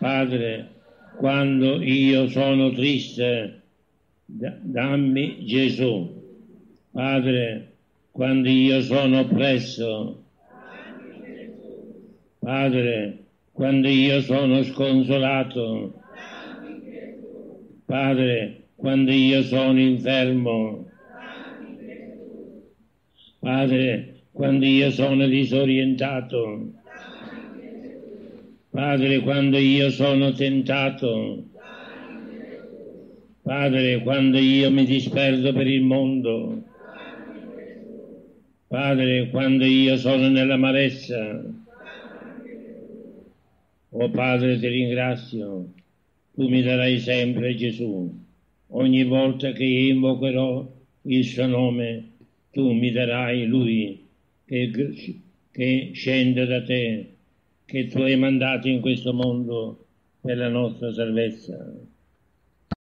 Padre, quando io sono triste, dammi Gesù. Padre, quando io sono oppresso, Padre, quando io sono sconsolato, Padre, quando io sono infermo, Padre, quando io sono disorientato, Padre, quando io sono tentato, Padre, quando io mi disperdo per il mondo, Padre, quando io sono nell'amarezza, oh Padre, ti ringrazio, tu mi darai sempre Gesù. Ogni volta che invocherò il suo nome, tu mi darai Lui che, che scende da te, che tu hai mandato in questo mondo per la nostra salvezza.